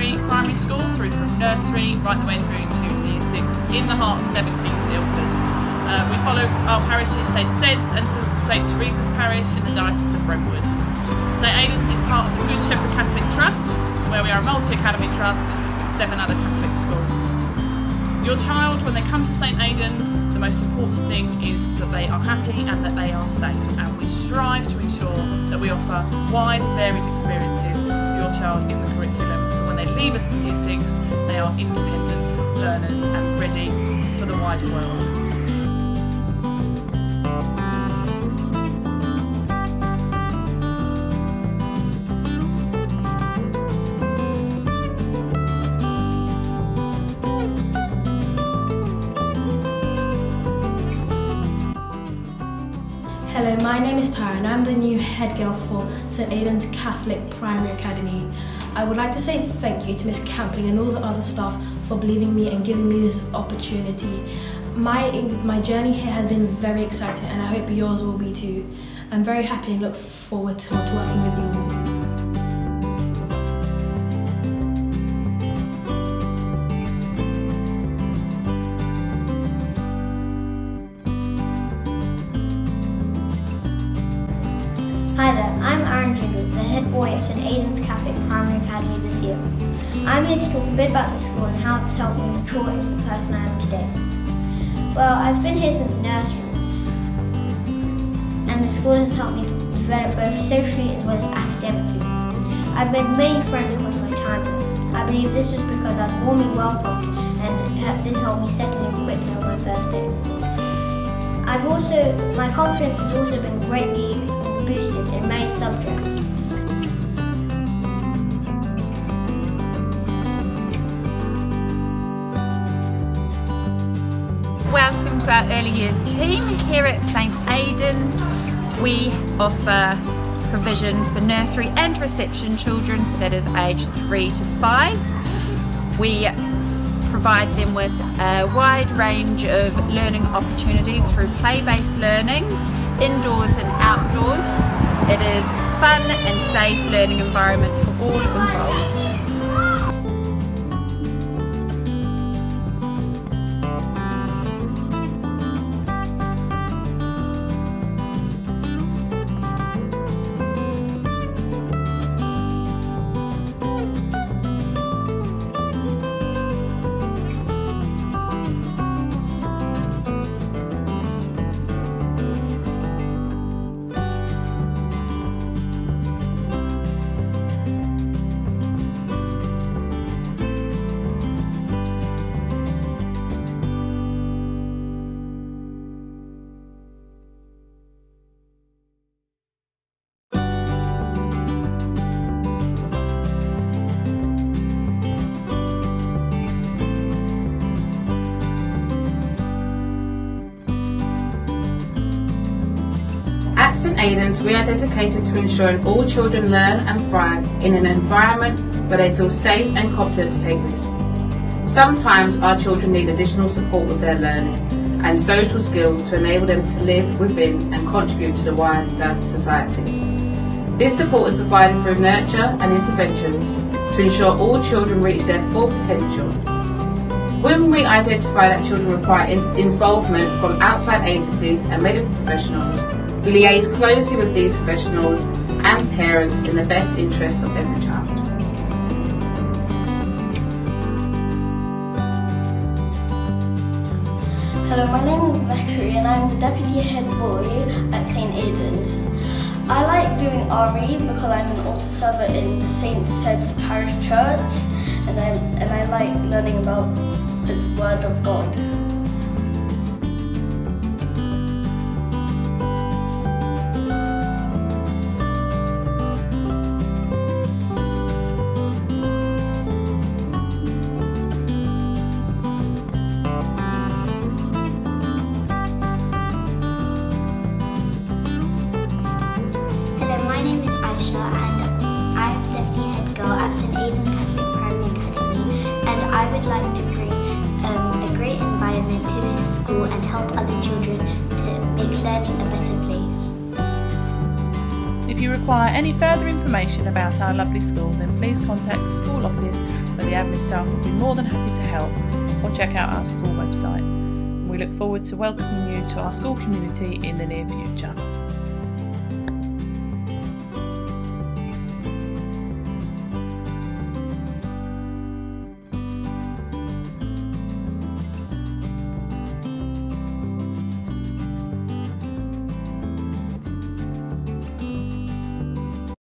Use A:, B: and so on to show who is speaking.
A: Formentary primary school through from nursery right the way through to year six in the heart of Seven Kings, Ilford. Uh, we follow our parish is St Bede's and St Teresa's parish in the Diocese of Brentwood. St Aidan's is part of the Good Shepherd Catholic Trust, where we are a multi-academy trust with seven other Catholic schools. Your child, when they come to St Aidan's, the most important thing is that they are happy and that they are safe. And we strive to ensure that we offer wide, varied experiences for your child in the curriculum. Leave us year six, they are independent learners and ready for the wider world.
B: Hello, my name is Tara and I'm the new head girl for St Aidan's Catholic Primary Academy. I would like to say thank you to Miss Campling and all the other staff for believing me and giving me this opportunity. My, my journey here has been very exciting and I hope yours will be too. I'm very happy and look forward to, to working with you.
C: The head boy of St Aidan's Catholic Primary Academy this year. I'm here to talk a bit about the school and how it's helped me mature into the person I am today. Well, I've been here since nursery, and the school has helped me develop both socially as well as academically. I've made many friends across my time. I believe this was because I was warmly welcomed and this helped me settle in quickly on my first day. I've also, my confidence has also been greatly boosted in many subjects.
D: Our early years team here at St Aidan's. We offer provision for nursery and reception children, so that is aged 3 to 5. We provide them with a wide range of learning opportunities through play-based learning, indoors and outdoors. It is fun and safe learning environment for all involved.
E: At St Aidan's, we are dedicated to ensuring all children learn and thrive in an environment where they feel safe and confident to take risks. Sometimes our children need additional support with their learning and social skills to enable them to live within and contribute to the wider society. This support is provided through nurture and interventions to ensure all children reach their full potential. When we identify that children require in- involvement from outside agencies and medical professionals, liaise closely with these professionals and parents in the best interest of every child.
B: Hello, my name is Zachary and I'm the deputy head boy at St Aidan's. I like doing RE because I'm an altar server in St Bede's Parish Church and I, and I like learning about the Word of God.
C: And I'm Deputy Head Girl at St. Aidan's Catholic Primary Academy and I would like to bring um, a great environment
F: to this school and help other children to make learning a better place.
G: If you require any further information about our lovely school then please contact the school office where the admin staff will be more than happy to help or check out our school website. We look forward to welcoming you to our school community in the near future.